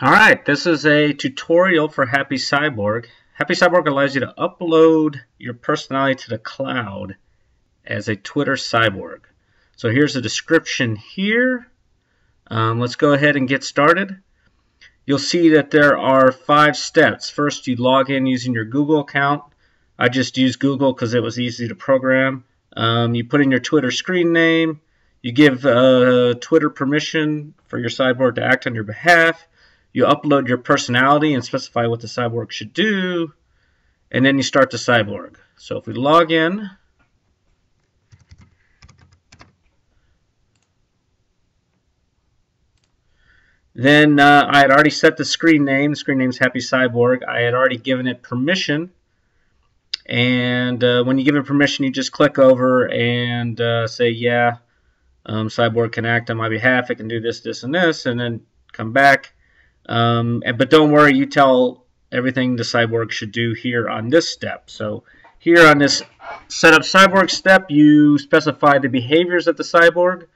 Alright, this is a tutorial for Happy Cyborg. Happy Cyborg allows you to upload your personality to the cloud as a Twitter cyborg. So here's the description here. Um, let's go ahead and get started. You'll see that there are five steps. First, you log in using your Google account. I just used Google because it was easy to program. Um, you put in your Twitter screen name. You give uh, Twitter permission for your cyborg to act on your behalf you upload your personality and specify what the cyborg should do, and then you start the cyborg. So if we log in, then uh, I had already set the screen name. The screen name is Happy Cyborg. I had already given it permission. And uh, when you give it permission, you just click over and uh, say, yeah, um, Cyborg can act on my behalf. It can do this, this, and this, and then come back um, but don't worry, you tell everything the cyborg should do here on this step. So here on this setup cyborg step, you specify the behaviors of the cyborg.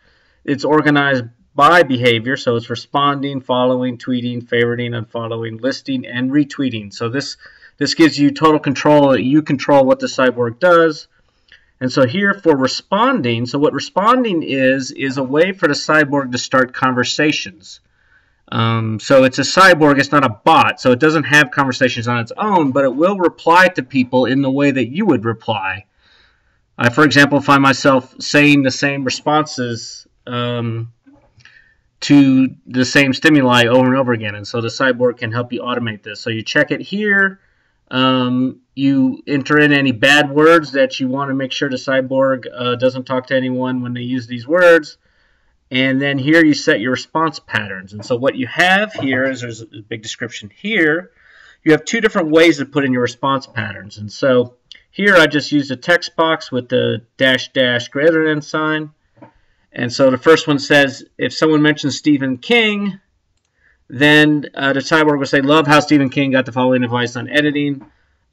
It's organized by behavior, so it's responding, following, tweeting, favoriting, unfollowing, listing, and retweeting. So this this gives you total control. You control what the cyborg does. And so here for responding, so what responding is, is a way for the cyborg to start conversations. Um, so it's a cyborg, it's not a bot, so it doesn't have conversations on its own, but it will reply to people in the way that you would reply. I, for example, find myself saying the same responses um, to the same stimuli over and over again, and so the cyborg can help you automate this. So you check it here, um, you enter in any bad words that you want to make sure the cyborg uh, doesn't talk to anyone when they use these words. And then here you set your response patterns. And so what you have here is there's a big description here. You have two different ways to put in your response patterns. And so here I just used a text box with the dash dash greater than sign. And so the first one says, if someone mentions Stephen King, then uh, the cyborg will say, love how Stephen King got the following advice on editing.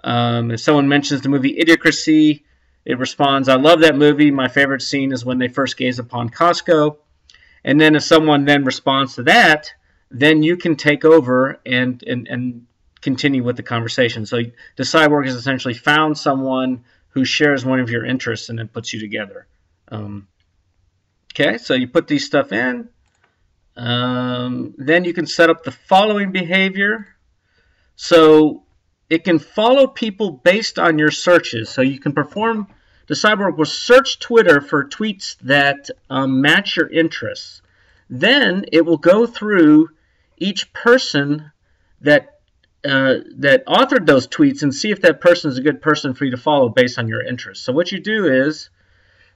Um, if someone mentions the movie Idiocracy, it responds, I love that movie. My favorite scene is when they first gaze upon Costco. And then if someone then responds to that, then you can take over and, and, and continue with the conversation. So the cyborg has essentially found someone who shares one of your interests and then puts you together. Um, okay, so you put these stuff in. Um, then you can set up the following behavior. So it can follow people based on your searches. So you can perform the cyborg will search Twitter for tweets that um, match your interests. Then it will go through each person that uh, that authored those tweets and see if that person is a good person for you to follow based on your interests. So what you do is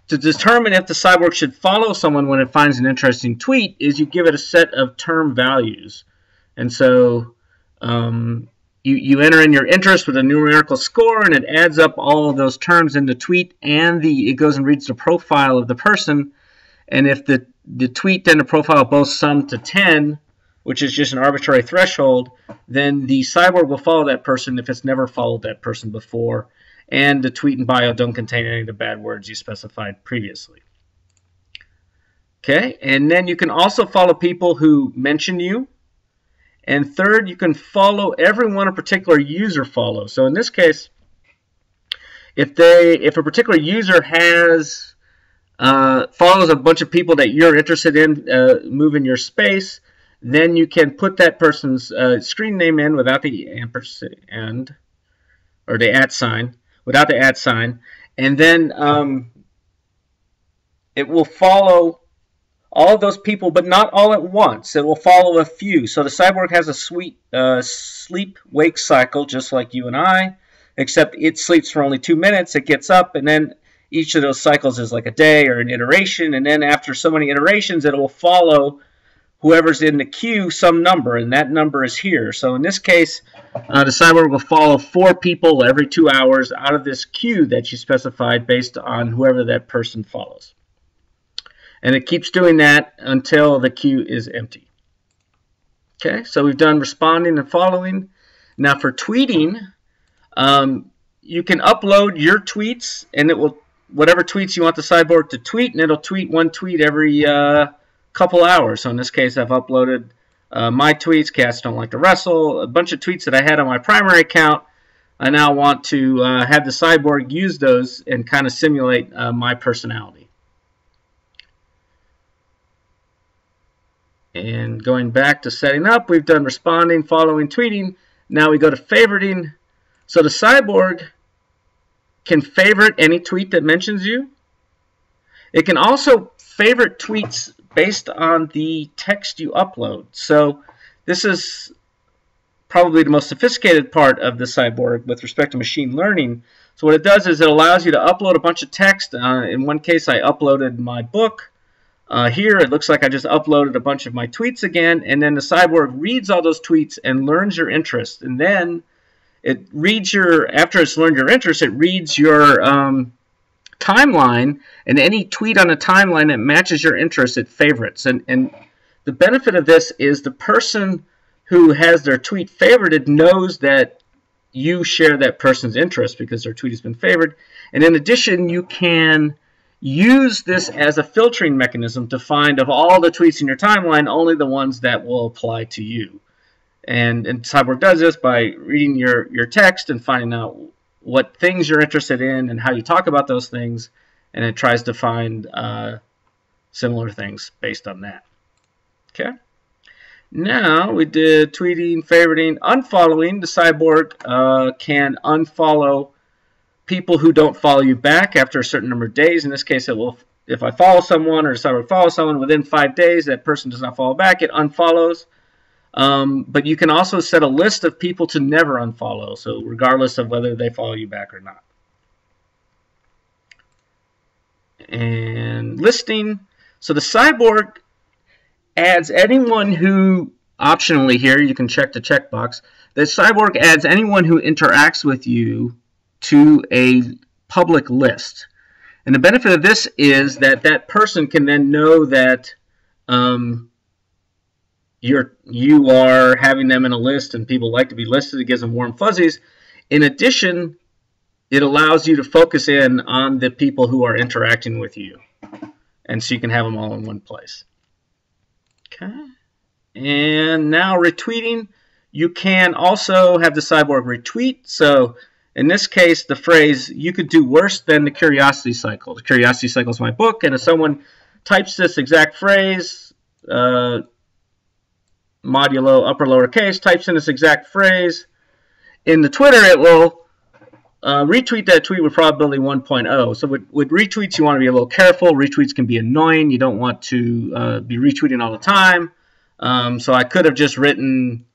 to determine if the cyborg should follow someone when it finds an interesting tweet is you give it a set of term values. And so um, you, you enter in your interest with a numerical score and it adds up all of those terms in the tweet and the it goes and reads the profile of the person. And if the the tweet and the profile both sum to 10 which is just an arbitrary threshold then the cyborg will follow that person if it's never followed that person before. And the tweet and bio don't contain any of the bad words you specified previously. Okay and then you can also follow people who mention you and third, you can follow everyone a particular user follows. So in this case, if they if a particular user has uh, follows a bunch of people that you're interested in uh, moving your space, then you can put that person's uh, screen name in without the ampersand or the at sign, without the at sign, and then um, it will follow all of those people, but not all at once. It will follow a few. So the cyborg has a sweet uh, sleep-wake cycle, just like you and I, except it sleeps for only two minutes. It gets up, and then each of those cycles is like a day or an iteration. And then after so many iterations, it will follow whoever's in the queue some number, and that number is here. So in this case, uh, the cyborg will follow four people every two hours out of this queue that you specified based on whoever that person follows. And it keeps doing that until the queue is empty. Okay, so we've done responding and following. Now for tweeting, um, you can upload your tweets and it will, whatever tweets you want the cyborg to tweet, and it'll tweet one tweet every uh, couple hours. So in this case, I've uploaded uh, my tweets, cats don't like to wrestle, a bunch of tweets that I had on my primary account. I now want to uh, have the cyborg use those and kind of simulate uh, my personality. And going back to setting up, we've done responding, following, tweeting. Now we go to favoriting. So the cyborg can favorite any tweet that mentions you. It can also favorite tweets based on the text you upload. So this is probably the most sophisticated part of the cyborg with respect to machine learning. So what it does is it allows you to upload a bunch of text. Uh, in one case, I uploaded my book. Uh, here, it looks like I just uploaded a bunch of my tweets again, and then the cyborg reads all those tweets and learns your interest. And then it reads your, after it's learned your interest, it reads your um, timeline, and any tweet on a timeline that matches your interest, it favorites. And, and the benefit of this is the person who has their tweet favorited knows that you share that person's interest because their tweet has been favored. And in addition, you can use this as a filtering mechanism to find of all the tweets in your timeline, only the ones that will apply to you. And, and Cyborg does this by reading your, your text and finding out what things you're interested in and how you talk about those things, and it tries to find uh, similar things based on that. Okay. Now we did tweeting, favoriting, unfollowing. The cyborg uh, can unfollow people who don't follow you back after a certain number of days. In this case, it will. If I follow someone or the cyborg follows someone within five days, that person does not follow back. It unfollows. Um, but you can also set a list of people to never unfollow, so regardless of whether they follow you back or not. And listing. So the cyborg adds anyone who, optionally here, you can check the checkbox. The cyborg adds anyone who interacts with you to a public list. And the benefit of this is that that person can then know that um, you're you are having them in a list and people like to be listed. It gives them warm fuzzies. In addition it allows you to focus in on the people who are interacting with you. And so you can have them all in one place. Okay. And now retweeting. You can also have the cyborg retweet. So in this case the phrase you could do worse than the curiosity cycle the curiosity cycle is my book and if someone types this exact phrase uh, modulo upper lowercase, types in this exact phrase. In the Twitter, it will uh, retweet that tweet with probability 1.0. So with, with, retweets, you want to be a little careful. Retweets can be annoying. You don't want to uh, be retweeting all the time. Um, so I could have just written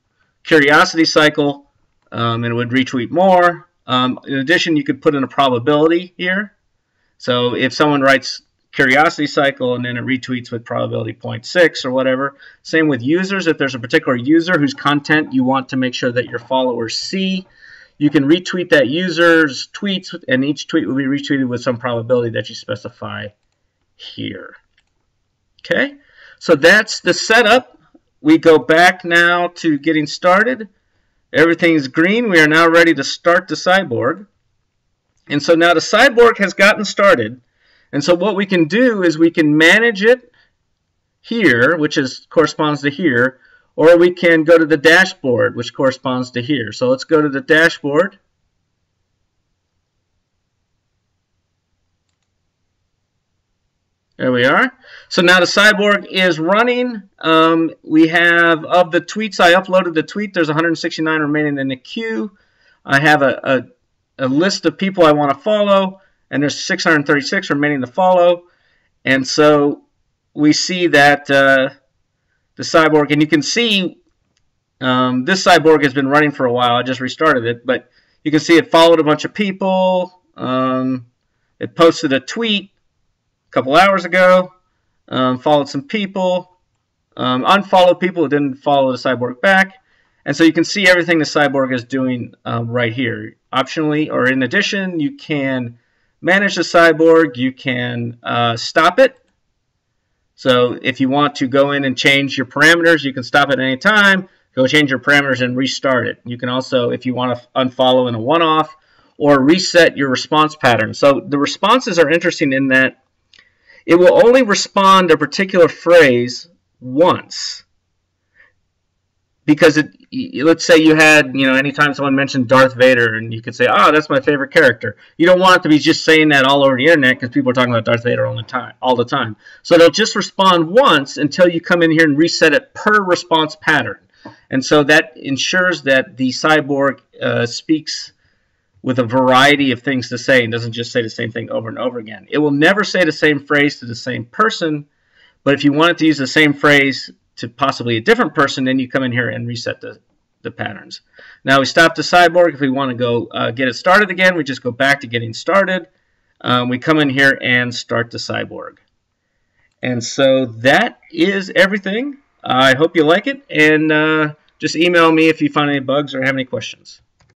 curiosity cycle, um, and it would retweet more. Um, in addition, you could put in a probability here. So if someone writes curiosity cycle and then it retweets with probability 0.6 or whatever. Same with users. If there's a particular user whose content you want to make sure that your followers see, you can retweet that user's tweets and each tweet will be retweeted with some probability that you specify here. Okay, so that's the setup. We go back now to getting started. Everything's green. We are now ready to start the cyborg. And so now the cyborg has gotten started. And so what we can do is we can manage it here, which is corresponds to here, or we can go to the dashboard, which corresponds to here. So let's go to the dashboard. There we are. So now the cyborg is running. Um, we have, of the tweets I uploaded the tweet, there's 169 remaining in the queue. I have a, a, a list of people I want to follow and there's 636 remaining to follow. And so we see that uh, the cyborg, and you can see um, this cyborg has been running for a while. I just restarted it, but you can see it followed a bunch of people. Um, it posted a tweet a couple hours ago, um, followed some people, um, unfollowed people who didn't follow the cyborg back. And so you can see everything the cyborg is doing um, right here. Optionally, or in addition, you can manage the cyborg, you can uh, stop it. So if you want to go in and change your parameters, you can stop at any time, go change your parameters and restart it. You can also, if you want to unfollow in a one-off, or reset your response pattern. So the responses are interesting in that it will only respond a particular phrase once. because it, let's say you had, you know, anytime someone mentioned Darth Vader, and you could say, "Oh, that's my favorite character." You don't want it to be just saying that all over the internet because people are talking about Darth Vader all the time. All the time. So it'll just respond once until you come in here and reset it per response pattern, and so that ensures that the cyborg uh, speaks with a variety of things to say and doesn't just say the same thing over and over again. It will never say the same phrase to the same person, but if you want it to use the same phrase to possibly a different person, then you come in here and reset the, the patterns. Now we stop the cyborg. If we want to go uh, get it started again, we just go back to getting started. Um, we come in here and start the cyborg. And so that is everything. I hope you like it, and uh, just email me if you find any bugs or have any questions.